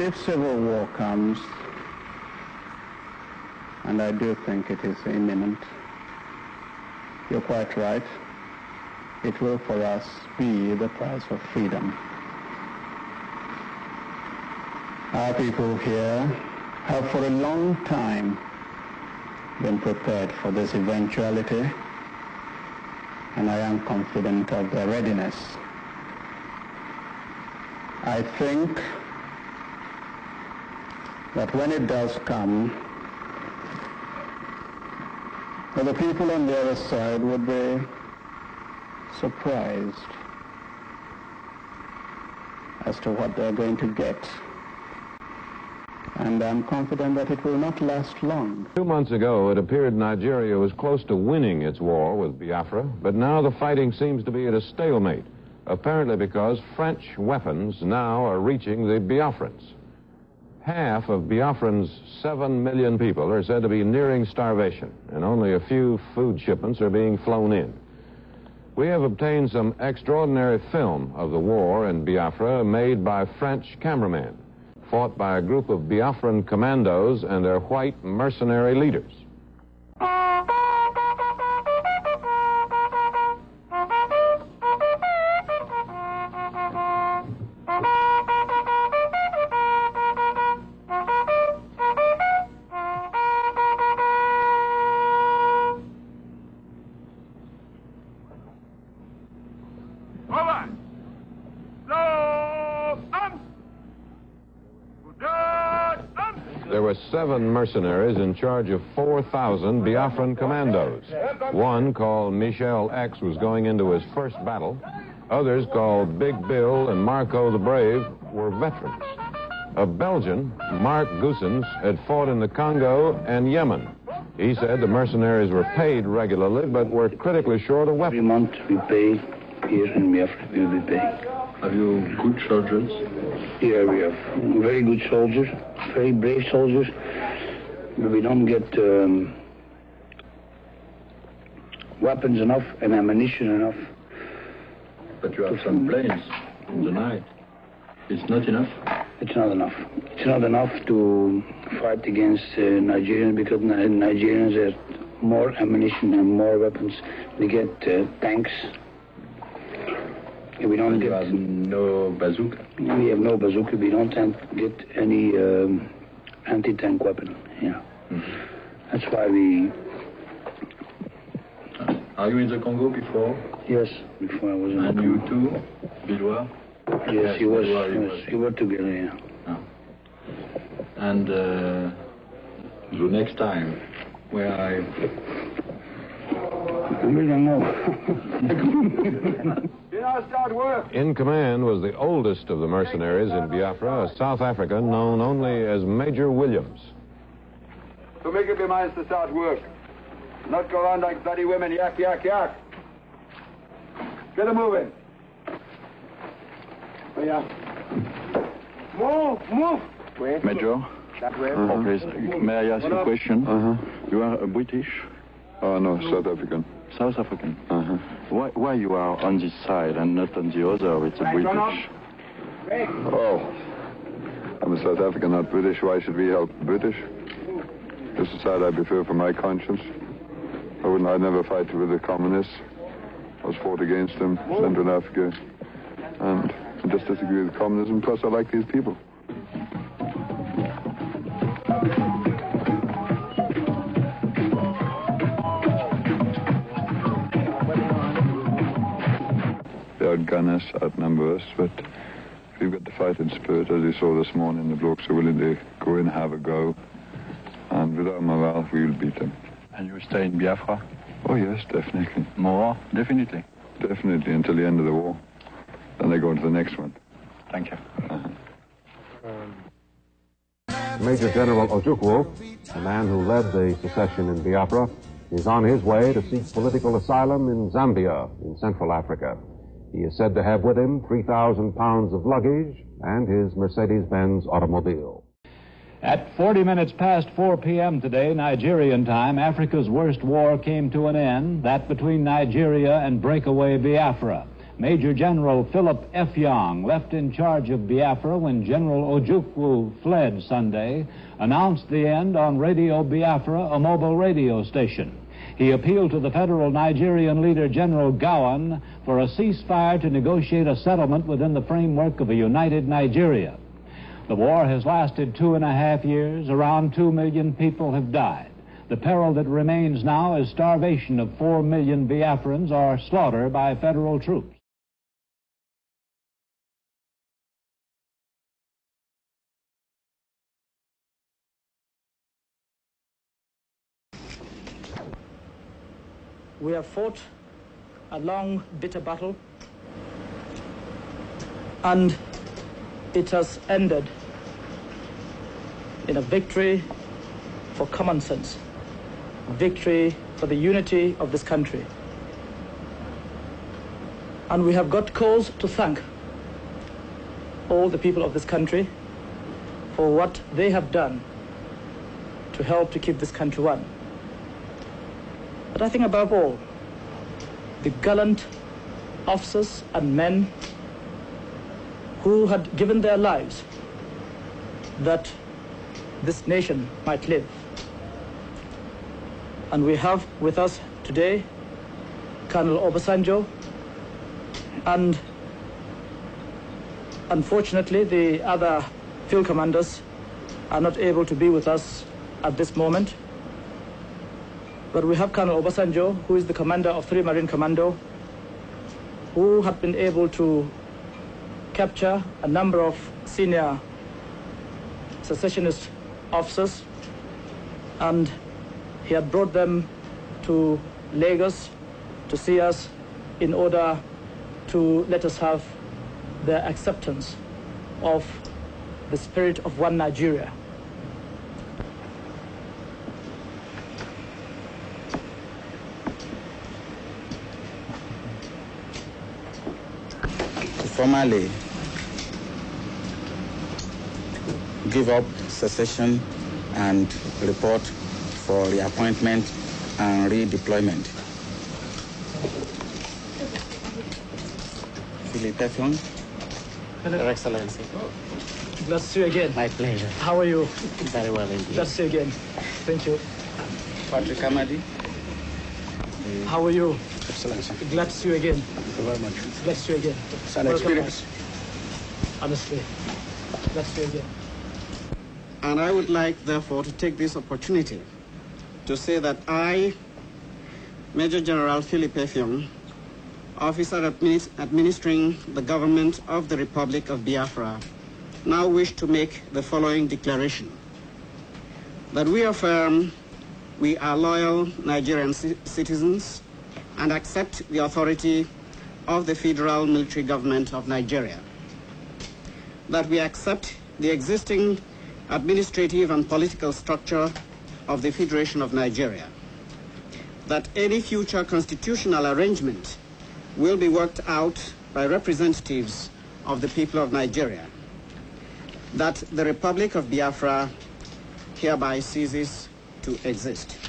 if civil war comes, and I do think it is imminent, you're quite right. It will for us be the price of freedom. Our people here have for a long time been prepared for this eventuality, and I am confident of their readiness. I think that when it does come, the people on the other side would be surprised as to what they're going to get. And I'm confident that it will not last long. Two months ago, it appeared Nigeria was close to winning its war with Biafra, but now the fighting seems to be at a stalemate, apparently because French weapons now are reaching the Biafrans. Half of Biafran's 7 million people are said to be nearing starvation, and only a few food shipments are being flown in. We have obtained some extraordinary film of the war in Biafra made by French cameramen, fought by a group of Biafran commandos and their white mercenary leaders. Were seven mercenaries in charge of 4,000 Biafran commandos. One, called Michel X, was going into his first battle. Others, called Big Bill and Marco the Brave, were veterans. A Belgian, Mark Goossens, had fought in the Congo and Yemen. He said the mercenaries were paid regularly, but were critically short of Every weapons. month we pay here in Biafra, will be paying. Have you good soldiers? Yeah, we have very good soldiers, very brave soldiers, but we don't get um, weapons enough and ammunition enough. But you have some planes in the night. It's not enough. It's not enough. It's not enough to fight against uh, Nigerians because Nigerians have more ammunition and more weapons. We get uh, tanks. We don't get. have no bazooka. We have no bazooka. We don't get any um, anti-tank weapon. Yeah. That's why we. Are you in the Congo before? Yes. Before I was in. And you too, Bilwa? Yes, he was. You Yes, was- we were together. Yeah. And uh, the next time, where I I really don't know. In command was the oldest of the mercenaries in Biafra, a South African known only as Major Williams. So make up your minds to start work. Not go around like bloody women, yak, yak, yak. Get them moving. Oh, yeah. Move, move. Wait. Major, That way. please, may I ask you a question? Uh-huh. You are a British, Oh, no, South African. South African. Uh-huh. Why, why you are on this side and not on the other with the British? Oh, I'm a South African, not British. Why should we help the British? This is the side I prefer for my conscience. I wouldn't, I'd never fight with the communists. I was fought against them, Central Africa. And I just disagree with communism. Plus, I like these people. The us, outnumber us, but we've got the fighting spirit, as you saw this morning. The blokes are willing to go in, have a go. And with our morale, we will beat them. And you stay in Biafra? Oh, yes, definitely. More? Definitely. Definitely until the end of the war. Then they go into the next one. Thank you. Uh-huh. Major General Ojukwu, the man who led the secession in Biafra, is on his way to seek political asylum in Zambia, in Central Africa. He is said to have with him 3,000 pounds of luggage and his Mercedes-Benz automobile. At 40 minutes past 4 p.m. today, Nigerian time, Africa's worst war came to an end, that between Nigeria and breakaway Biafra. Major General Philip Effiong, left in charge of Biafra when General Ojukwu fled Sunday, announced the end on Radio Biafra, a mobile radio station. He appealed to the federal Nigerian leader, General Gowon, for a ceasefire to negotiate a settlement within the framework of a united Nigeria. The war has lasted two and a half years. Around two million people have died. The peril that remains now is starvation of four million Biafrans or slaughter by federal troops. We have fought a long, bitter battle, and it has ended in a victory for common sense, victory for the unity of this country. And we have got cause to thank all the people of this country for what they have done to help to keep this country one. But I think above all, the gallant officers and men who had given their lives that this nation might live. And we have with us today Colonel Obasanjo and unfortunately the other field commanders are not able to be with us at this moment. But we have Colonel Obasanjo, who is the commander of 3 Marine Commando, who had been able to capture a number of senior secessionist officers, and he had brought them to Lagos to see us in order to let us have their acceptance of the spirit of one Nigeria. Formally give up secession and report for reappointment and redeployment. Philip Effiong. Hello. Your Excellency. Oh, glad to see you again. My pleasure. How are you? Very well indeed. Glad to see you again. Thank you. Patrick Amadi. How are you? Excellency. Glad to see you again. Thank you very much. Glad to see you again. It's an Welcome experience. back. Honestly. Glad to see you again. And I would like, therefore, to take this opportunity to say that I, Major General Philip Effiong, officer adminis- administering the government of the Republic of Biafra, now wish to make the following declaration. That we affirm we are loyal Nigerian citizens and accept the authority of the federal military government of Nigeria. That we accept the existing administrative and political structure of the Federation of Nigeria. That any future constitutional arrangement will be worked out by representatives of the people of Nigeria. That the Republic of Biafra hereby ceases to exist.